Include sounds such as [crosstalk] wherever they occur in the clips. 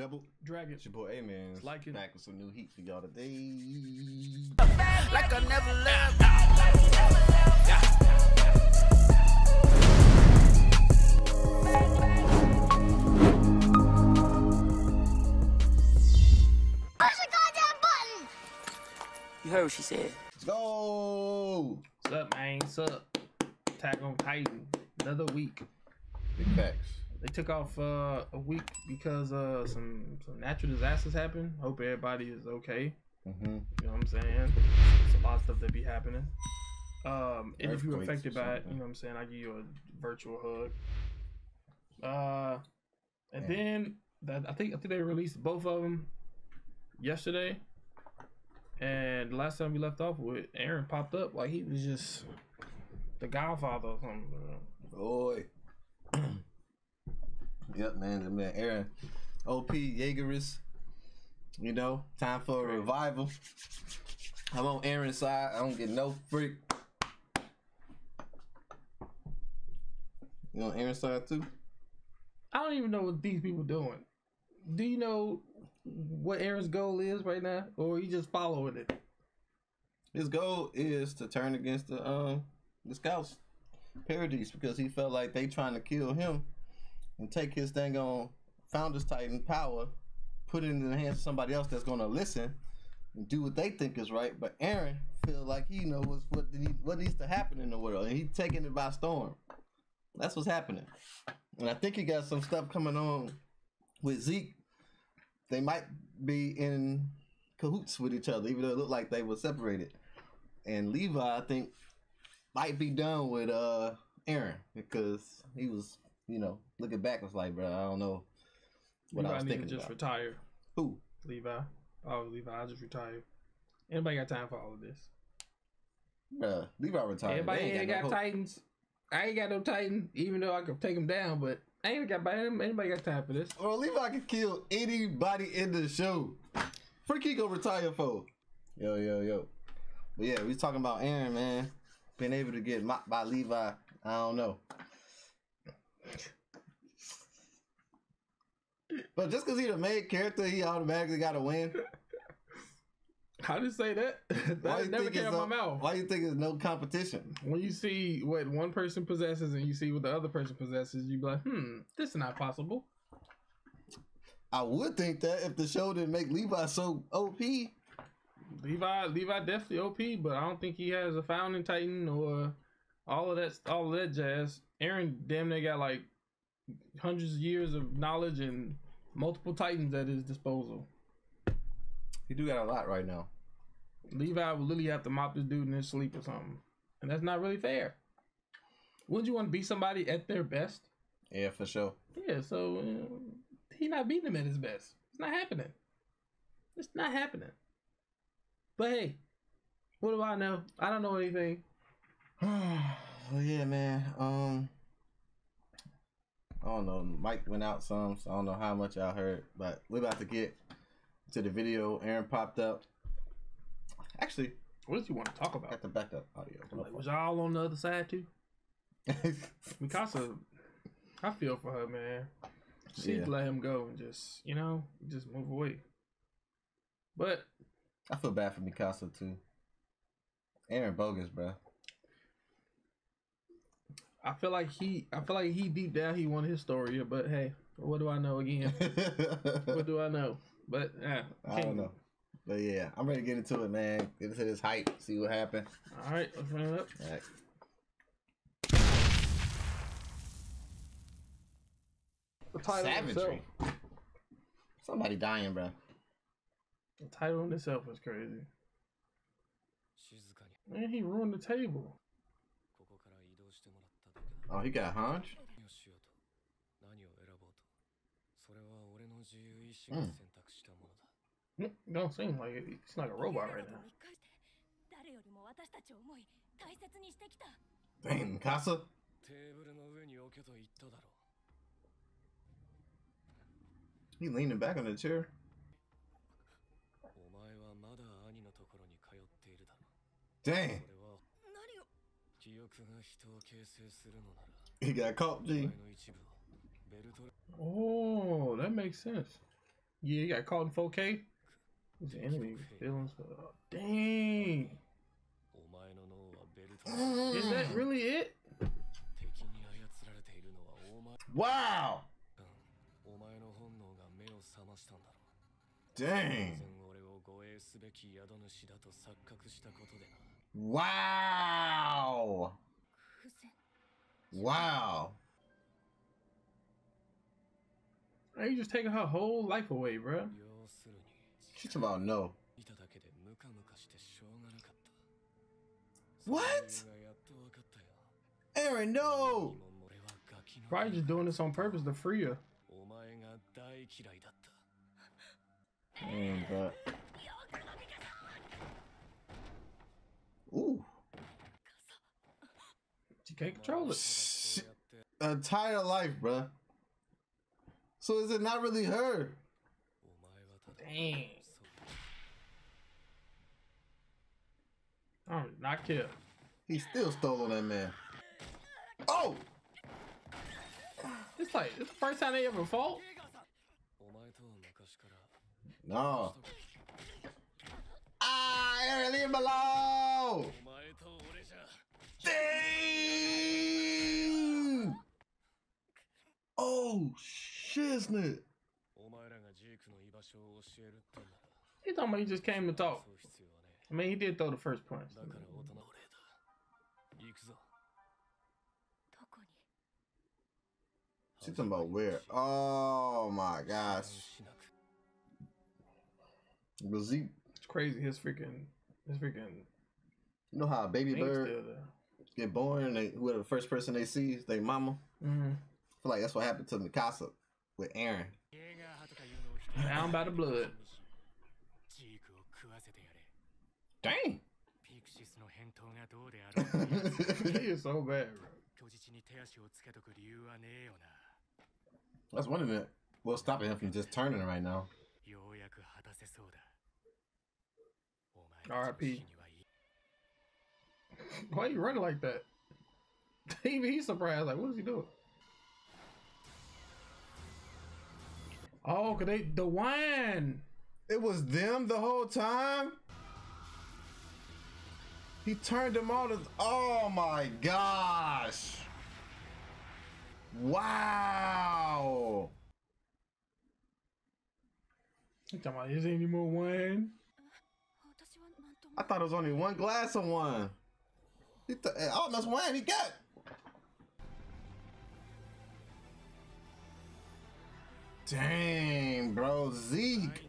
Double. Dragon. It's your boy Amenz. It's like it. Back with some new heat for y'all today. like I never left. Push the goddamn button! You heard what she said. Let's go. What's up, man? What's up? Attack on Titan. Another week. Big facts. They took off uh, a week because uh, some some natural disasters happened. Hope everybody is okay. Mm-hmm. You know what I'm saying? It's a lot of stuff that be happening. Um, and if you're affected by it, you know what I'm saying? I give you a virtual hug. Uh, and Yeah. then that I think I think they released both of them yesterday. And the last time we left off with Eren popped up like he was just the Godfather or something. Boy. Yep, man. The man Eren. OP Jaegeris. You know, time for a revival. I'm on Eren's side. I don't get no freak. You on Eren's side too? I don't even know what these people doing. Do you know what Eren's goal is right now, or are you just following it? His goal is to turn against the um the scouts parodies because he felt like they trying to kill him and take his thing on Founders Titan power, put it in the hands of somebody else that's gonna listen and do what they think is right. But Eren feel like he knows what what needs to happen in the world and he taking it by storm. That's what's happening. And I think he got some stuff coming on with Zeke. They might be in cahoots with each other, even though it looked like they were separated. And Levi, I think, might be done with uh Eren because he was, you know, looking back I was like, bro, I don't know what Levi I was thinking just about. retire. Who? Levi. Oh, Levi, I just retired. Anybody got time for all of this? Bruh, Levi retired. Everybody They ain't no got hope. Titans. I ain't got no Titan, even though I could take them down, but I ain't got anybody got time for this. Bro, Levi can kill anybody in the show. Freaky go retire for. Yo, yo, yo. But yeah, we talking about Eren, man. Being able to get mocked by Levi. I don't know. But just because he the main character, he automatically got to win. How did you say that? [laughs] Why that you never think came it's out my no- mouth. Why you think there's no competition? When you see what one person possesses and you see what the other person possesses, you be like, hmm, this is not possible. I would think that if the show didn't make Levi so OP. Levi, Levi definitely OP, but I don't think he has a founding Titan or all of that, all of that jazz. Eren damn near got like hundreds of years of knowledge and multiple Titans at his disposal. He do got a lot right now. Levi will literally have to mop this dude in his sleep or something, and that's not really fair. Wouldn't you want to beat somebody at their best? Yeah, for sure. Yeah, so uh, he not beating him at his best. It's not happening. It's not happening. But hey, what do I know? I don't know anything. [sighs] well, yeah, man. Um, I don't know. Mike went out some, so I don't know how much y'all heard, but we're about to get to the video. Eren popped up. Actually, What does he want to talk about? got the backup audio. Like, was y'all on the other side too? [laughs] Mikasa, I feel for her, man. She Yeah. let him go and just, you know, just move away. But I feel bad for Mikasa too. Eren bogus, bro. I feel like he, I feel like he deep down he wanted his story, but hey, what do I know again? [laughs] what do I know? But uh, I don't know. But yeah, I'm ready to get into it, man. Get into this hype. See what happens. All right, let's run it up. All right. The title Savagery. Itself, Somebody dying, bro. The title in itself is crazy. Man, he ruined the table. Oh, he got Hange? Hmm. Don't seem like it. It's like a robot right now. Damn, Mikasa? He leaning back on the chair. Damn. He got caught, G. Oh, that makes sense. Yeah, he got caught in 4K. His enemy feelings. Oh, dang. Is that really it? Wow. Dang. Wow! Wow. Are you just taking her whole life away, bro? She's about no. What? Eren, no! Probably just doing this on purpose to free her. Damn, but... Can't control it. Entire life, bruh. So is it not really her? Damn. Oh, not kill. He still stole that man. Oh! It's like, it's the first time they ever fought. Ah, no. Ah, Eren, leave him alone! Dang! Oh, shiznit. He talking about he just came to talk. I mean, he did throw the first punch. She's talking about where? Oh my gosh. Zeke. It's crazy. His freaking, his freaking. You know how Baby Bird get born, they whoever the first person they see is their mama. Mm-hmm. I feel like that's what happened to Mikasa with Eren. Bound by the blood. Dang. [laughs] he is so bad, bro. That's one of the what's stopping him from just turning right now. R.I.P. [laughs] Why are you running like that? [laughs] Even he's surprised. Like, what is he doing? Oh, cause they the wine. It was them the whole time. He turned them all to. Oh my gosh! Wow! You talking about is there any more wine? Uh, I thought it was only one glass of wine. He th eh, almost one. He got. Dang, bro, Zeke.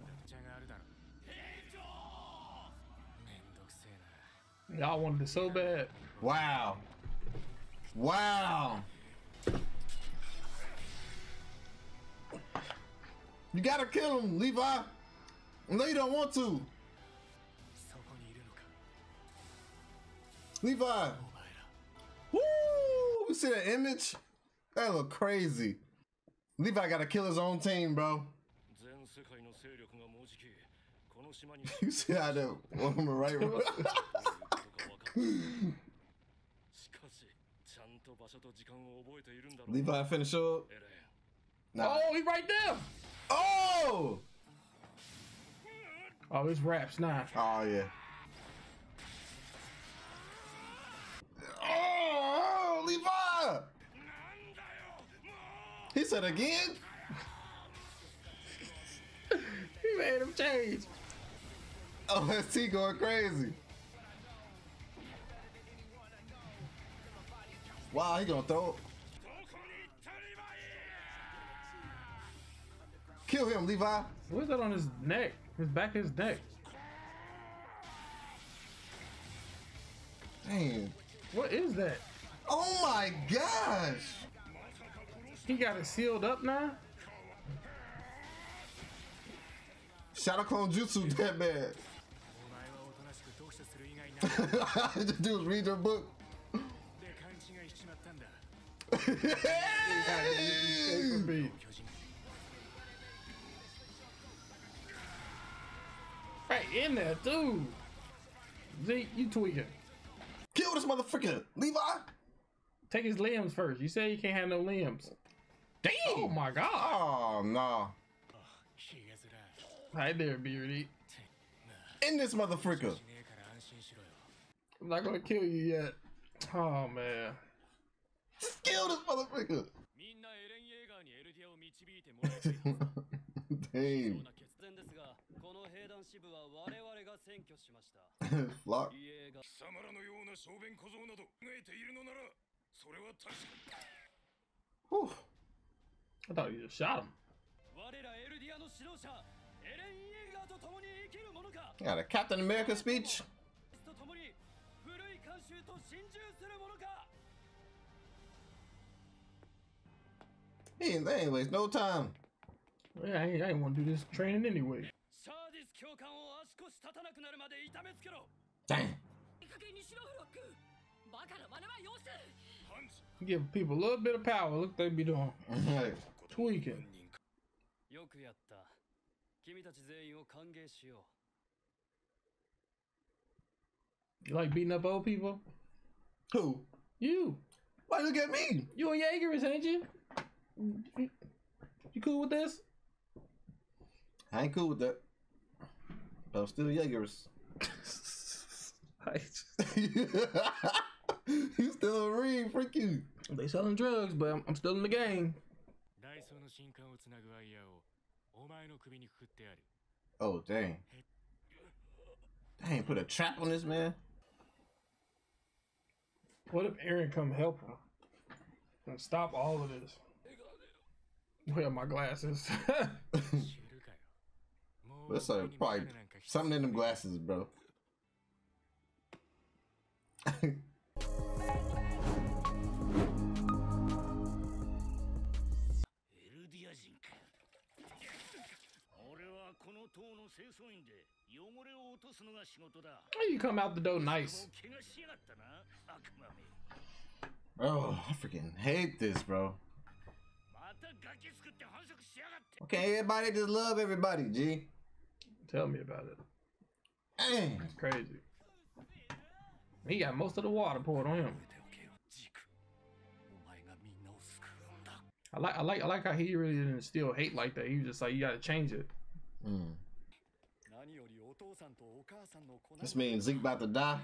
Y'all wanted it so bad. Wow. Wow. You gotta kill him, Levi. No, you don't want to. Levi. Woo! We see that image? That look crazy. Levi gotta kill his own team, bro. [laughs] you see how that one on the right? [laughs] Levi finish up. Nah. Oh, he right there. Oh! Oh, his raps not. Oh yeah. Levi! He said again? He made him change. Oh, [laughs] that's T going crazy. Wow, he gonna throw. Kill him, Levi. What's that on his neck? His back of his neck. Dang. What is that? Oh my gosh! He got it sealed up now? Shadow Clone Jutsu [laughs] that bad. [laughs] dude read your book. [laughs] right in there, dude. Z, you tweaking. Kill this motherfucker, Levi. Take his limbs first. You say you can't have no limbs. Damn! Oh my god! Oh no! Hi there, Beardy. In this motherfucker. I'm not gonna kill you yet. Oh man. Just kill this motherfucker. [laughs] Damn. [laughs] Flock. Whew. I thought you just shot him. Yeah, the Captain America speech. Hey, anyways, no time. Yeah, I ain't, ain't want to do this training anyway. Dang. Give people a little bit of power. Look, they be doing Hey, tweaking. よくやった君たち全員を歓迎しよ You like beating up old people? Who? You. Why look at me? You a Jaegerist, ain't you? You cool with this? I ain't cool with that. But I'm still Jaegerist. [laughs] you [laughs] still a Marine, freak you. They selling drugs, but I'm, I'm still in the game. Oh, dang. Dang, put a trap on this man. What if Eren come help him? And stop all of this. Where are my glasses? [laughs] That's a, probably something in them glasses, bro. [laughs] You come out the door nice. Oh, I freaking hate this, bro. Okay, everybody just love everybody, G. Tell me about it. Dang. It's crazy. He got most of the water poured on him. I like I like I like how he really didn't still hate like that. He was just like, you gotta change it. Mm. 何よりお父さんとお母さんの粉 This means Zeke about to die.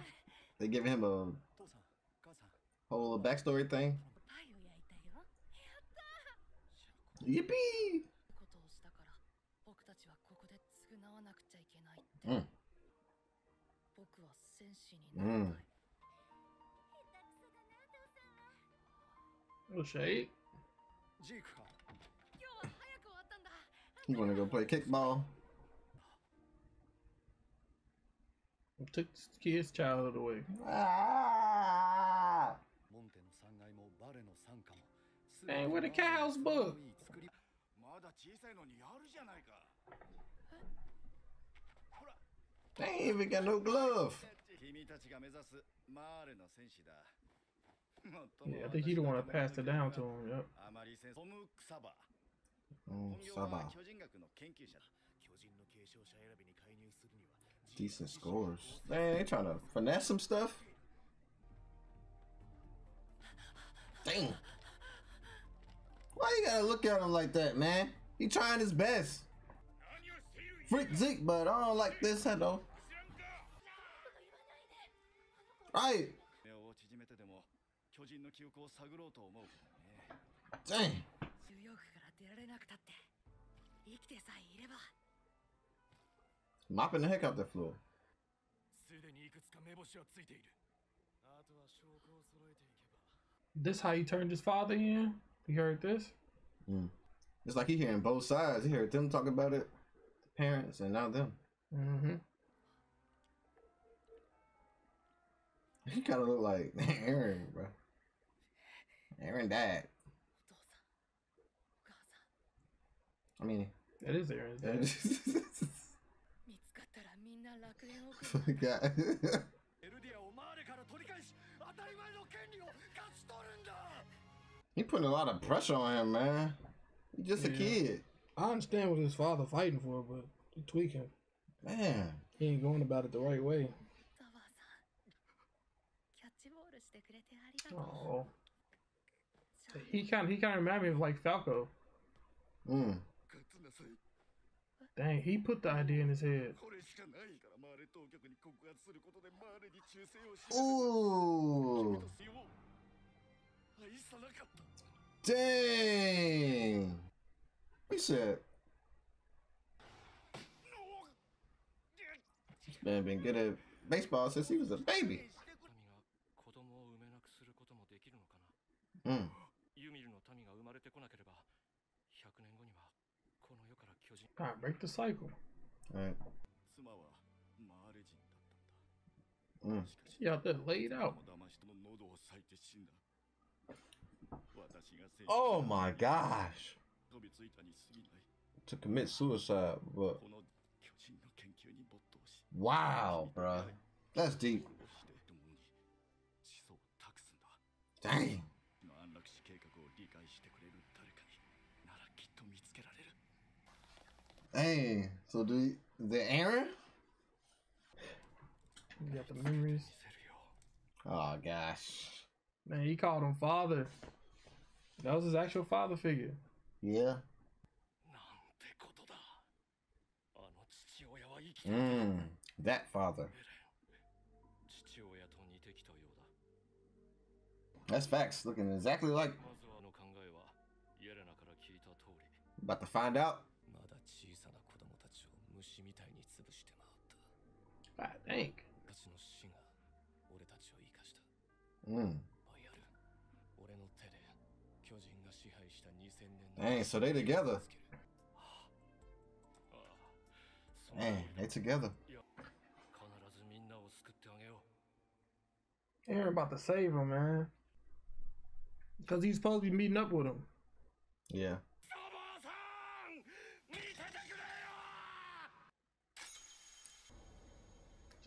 They giving him a お父さんお母さん whole backstory thing. パイを焼いたよ Yippee! ことをしたから僕たちはここで償わなくちゃいけないって、うん僕は戦士になりたい、うん Little shade. ジークか You wanna go play kickball? I took his child away. Ah! Hey, where the cows book? They ain't even got no glove. Yeah, I think he don't want to pass it down to him. Yep. Oh, Decent scores. Man, they trying to finesse some stuff. Dang. Why you gotta look at him like that, man? He trying his best. Freak Zeke, but I don't like this head though. Right. Dang. Mopping the heck out the floor. This how he turned his father in? He heard this? Mm. It's like he hearing both sides. He heard them talk about it, the parents, and now them. Mm-hmm. He kind of look like [laughs] Eren, bro. Eren died. I mean, it is Eren's [laughs] dad. Forgot. He putting a lot of pressure on him, man. He's just yeah. a kid. I understand what his father fighting for, but tweak him Man. He ain't going about it the right way. Oh. He kind of he kind of reminded me of like Falco. Mm. Dang, he put the idea in his head. Ooh. Dang. He said. This man been good at baseball since he was a baby. Mm. All right, break the cycle. All right. Mm. Yeah, they're laid out. Oh my gosh. To commit suicide, but wow, bro, that's deep. Dang. Hey, so do you, the Eren? You got the memories. Oh gosh. Man, he called him father. That was his actual father figure. Yeah. Mm, that father. That's facts. Looking exactly like. About to find out. God dang. Mm. Dang, so they together. Dang, they together. Eren about to save him, man. Because he's supposed to be meeting up with him. Yeah.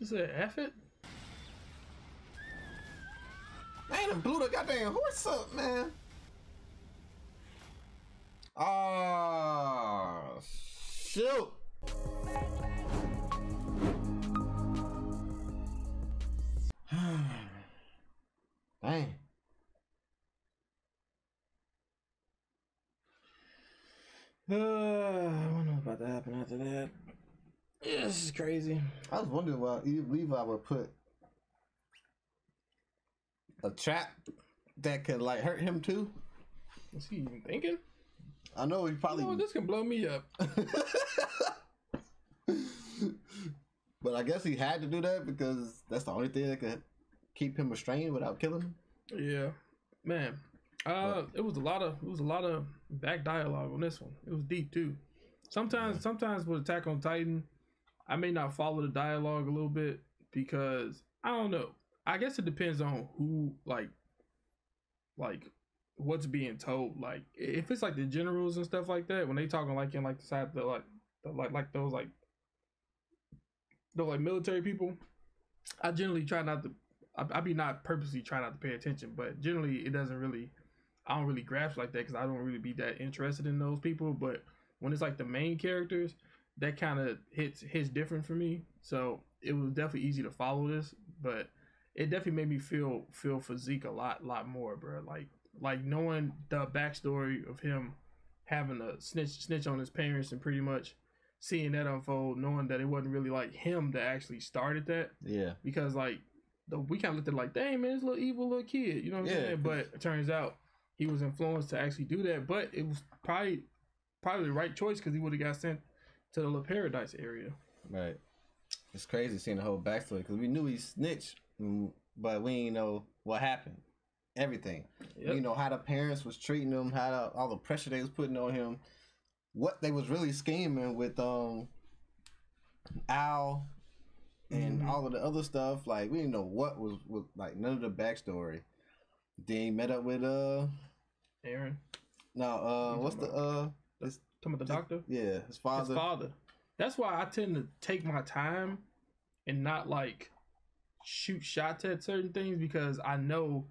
F it? Man, I blew the goddamn horse up, man. Ah, shoot. This is crazy. I was wondering why Levi would put a trap that could like hurt him too. What's he even thinking? I know he probably, Oh, this can blow me up. [laughs] but I guess he had to do that because that's the only thing that could keep him restrained without killing him. Yeah, man. Uh, it was a lot of it was a lot of back dialogue on this one. It was deep too. Sometimes, sometimes with Attack on Titan, I may not follow the dialogue a little bit because I don't know. I guess it depends on who like, like what's being told. Like if it's like the generals and stuff like that, when they talking like in like the side the like the like like those like those like military people, I generally try not to I, I be not purposely trying not to pay attention, but generally it doesn't really, I don't really grasp like that because I don't really be that interested in those people. But when it's like the main characters, that kind of hits hits different for me. So it was definitely easy to follow this, but it definitely made me feel feel for Zeke a lot lot more, bro. Like like knowing the backstory of him having a snitch snitch on his parents and pretty much seeing that unfold, knowing that it wasn't really like him that actually started that Yeah. because like the we kind of looked at it like, dang man, this little evil little kid, you know what I'm Yeah, saying? But it turns out he was influenced to actually do that. But it was probably probably the right choice because he would have got sent to the little paradise area. Right. It's crazy seeing the whole backstory because we knew he snitched, mm, but we didn't know what happened. Everything. Yep. You know how the parents was treating him, how the, all the pressure they was putting on him, what they was really scheming with um Al and Mhm. all of the other stuff. Like we didn't know what was, was like none of the backstory. Then he met up with uh Eren, no uh what's the uh his, talking about the doctor, yeah his father. his father. That's why I tend to take my time and not like shoot shots at certain things because I know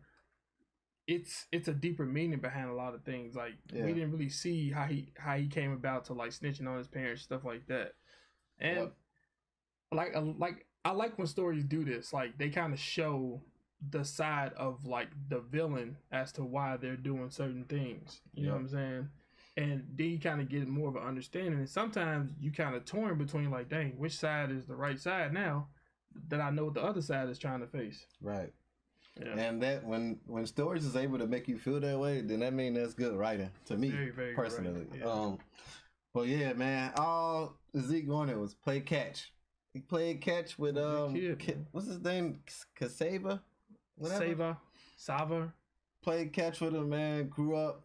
it's it's a deeper meaning behind a lot of things. Like Yeah. we didn't really see how he how he came about to like snitching on his parents, stuff like that. And Yep. like like I like when stories do this. Like they kind of show the side of like the villain as to why they're doing certain things. You know what I'm saying? And then you kind of get more of an understanding. And sometimes you kind of torn between like, dang, which side is the right side now that I know what the other side is trying to face. Right. Yeah. And that when when stories is able to make you feel that way, then that means that's good writing to me Very, very personally. yeah. Um, but yeah, man, all Zeke wanted was play catch. He played catch with um, kid, Ki- what's his name, Kasava, whatever. Sava, Sava. Played catch with him, man. Grew up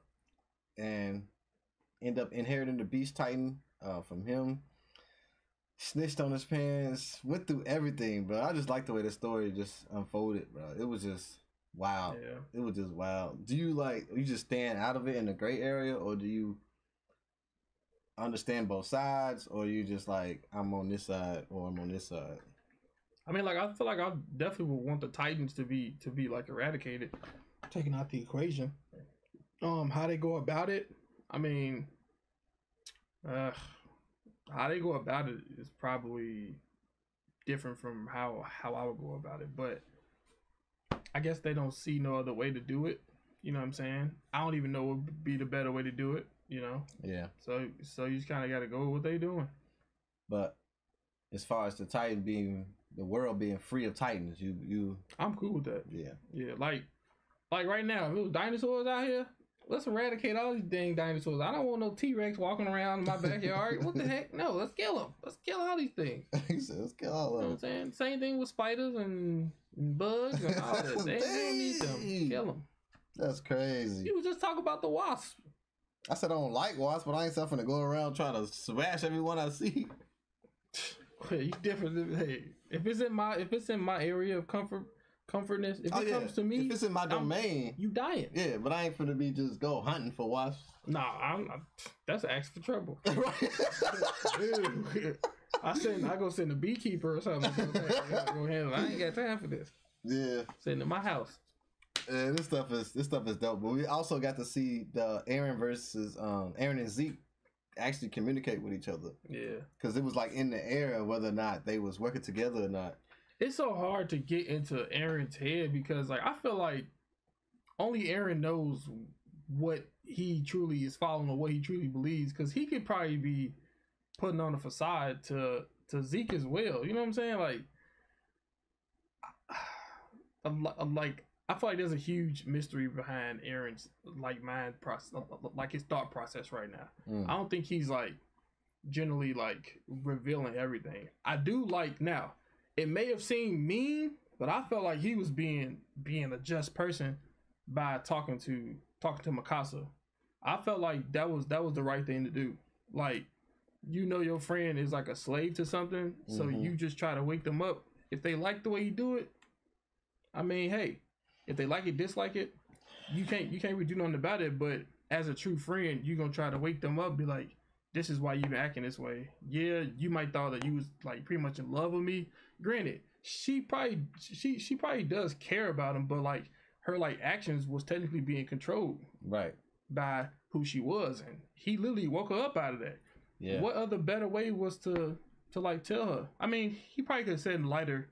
and end up inheriting the Beast Titan uh, from him. Snitched on his parents, went through everything, bro. I just like the way the story just unfolded, bro. It was just wow. Yeah. It was just wild. Do you like you just stand out of it in the gray area, or do you understand both sides, or you just like I'm on this side or I'm on this side? I mean, like I feel like I definitely would want the Titans to be to be like eradicated, Taking out the equation. Um, how they go about it, I mean, uh, how they go about it is probably different from how how I would go about it, but I guess they don't see no other way to do it. You know what I'm saying? I don't even know what would be the better way to do it. You know, Yeah, so so you just kind of got to go with what they doing. but as far as the Titan being the world being free of Titans, you you I'm cool with that. yeah Yeah, like like right now, if it was dinosaurs out here, let's eradicate all these dang dinosaurs. I don't want no T Rex walking around in my backyard. what the [laughs] heck? No, let's kill them. Let's kill all these things. [laughs] he said, let's kill all You know of what I'm them. saying? Same thing with spiders and, and bugs and all that. They, don't need them. Kill them. That's crazy. You was just talking about the wasp. I said I don't like wasps, but I ain't something to go around trying to smash everyone I see. [laughs] you different. than- Hey, if it's in my if it's in my area of comfort comfortness, if Oh, it yeah. comes to me, if it's in my I'm- domain, you dying. yeah, but I ain't finna be just go hunting for wasps. Nah, I'm. I'm that's an ask for trouble. [laughs] [laughs] I send I go send a beekeeper or something. I gotta go handle it. I ain't got time for this. yeah, Send to my house. yeah, this stuff is this stuff is dope. But we also got to see the Eren versus um Eren and Zeke actually communicate with each other Yeah. because it was like in the air whether or not they was working together or not. It's so hard to get into Eren's head because like I feel like only Eren knows what he truly is following or what he truly believes because he could probably be putting on a facade to to Zeke as well. You know what I'm saying? Like, [sighs] I'm, I'm like I feel like there's a huge mystery behind Eren's like mind process, like his thought process right now. Mm. I don't think he's like generally like revealing everything. I do like now. It may have seemed mean, but I felt like he was being being a just person by talking to talking to Mikasa. I felt like that was that was the right thing to do. Like you know your friend is like a slave to something, so Mhm. you just try to wake them up. If they like the way you do it, I mean, hey, if they like it, dislike it, you can't you can't really do nothing about it. But as a true friend, you're gonna try to wake them up, be like, this is why you've been acting this way. Yeah, you might thought that you was like pretty much in love with me. Granted, she probably she she probably does care about him, but like her like actions was technically being controlled Right. by who she was, and he literally woke her up out of that. Yeah. What other better way was to to like tell her? I mean, he probably could have said in lighter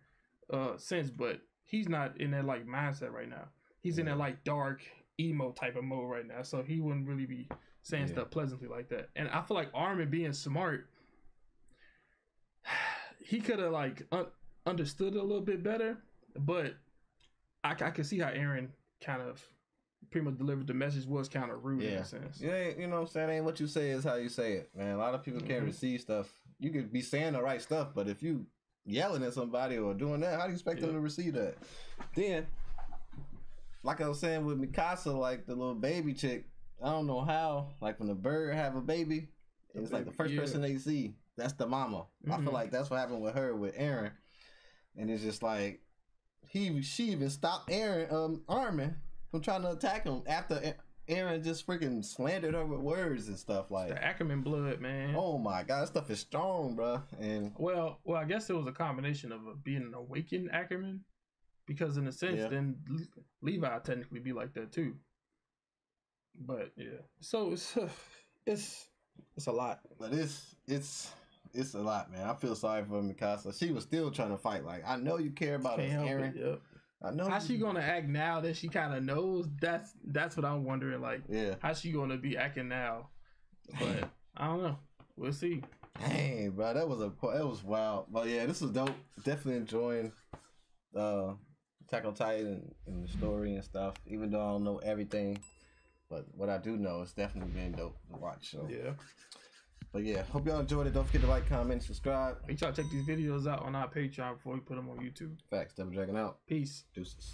uh sense, but he's not in that like mindset right now. He's in that like dark emo type of mode right now, so he wouldn't really be saying Yeah. stuff pleasantly like that. And I feel like Armin being smart, [sighs] he could have like un- understood it a little bit better, but I, I can see how Eren kind of pretty much delivered the message was kind of rude in a sense. You ain't, you know what I'm saying? Ain't what you say is how you say it, man. A lot of people can't Mhm. receive stuff. You could be saying the right stuff, but if you yelling at somebody or doing that, how do you expect them to receive that? Then, like I was saying with Mikasa, like the little baby chick, I don't know how, like when the bird have a baby, The it's like the first yeah. person they see, that's the mama. I feel Mhm. like that's what happened with her with Eren. And it's just like he she even stopped Eren um Armin from trying to attack him after Eren just freaking slandered her with words and stuff like The Ackerman blood, man. Oh my god, that stuff is strong, bro. And Well, well, I guess it was a combination of uh, being an awakened Ackerman, because in a sense, Yeah. then Levi technically be like that too. But yeah, so it's [laughs] it's it's a lot. but it's it's it's a lot, man. I feel sorry for Mikasa. She was still trying to fight. Like, I know you care about Can't us, Eren. it. Yep. I know How she gonna act now that she kind of knows? That's that's what I'm wondering. Like, Yeah. how she gonna be acting now But [laughs] I don't know. We'll see. Dang, bro, that was a that was wild. But yeah, this was dope. Definitely enjoying uh Attack on Titan and, and the story and stuff. Even though I don't know everything, but what I do know, it's definitely been dope to watch. So, Yeah. but yeah, hope y'all enjoyed it. Don't forget to like, comment, subscribe. Make sure I check these videos out on our Patreon before we put them on YouTube. Facts, Double Dragon out. Peace. Deuces.